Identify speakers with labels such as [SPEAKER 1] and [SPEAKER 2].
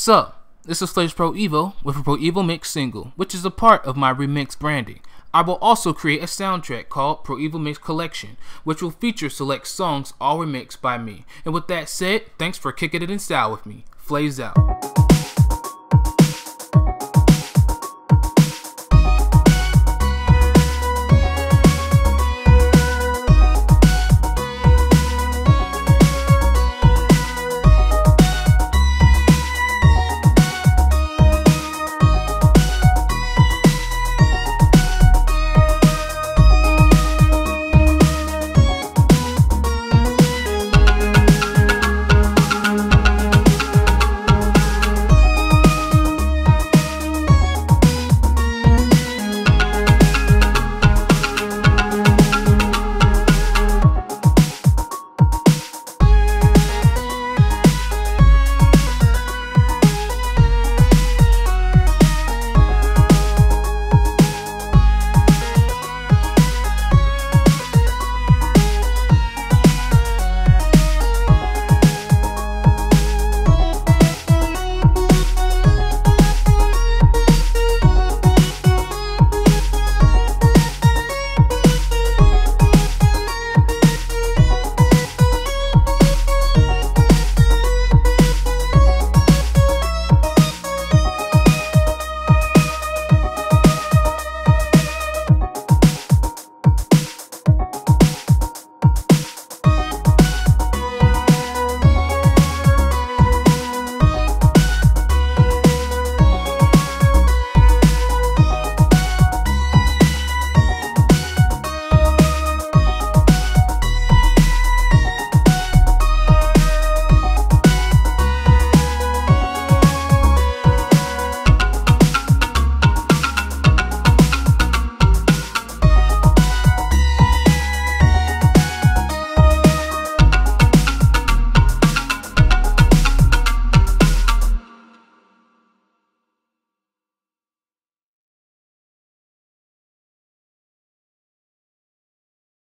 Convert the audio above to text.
[SPEAKER 1] So, this is Flays Pro Evo with a Pro Evo Mix single, which is a part of my remix branding. I will also create a soundtrack called Pro Evo Mix Collection, which will feature select songs all remixed by me. And with that said, thanks for kicking it in style with me. Flays out.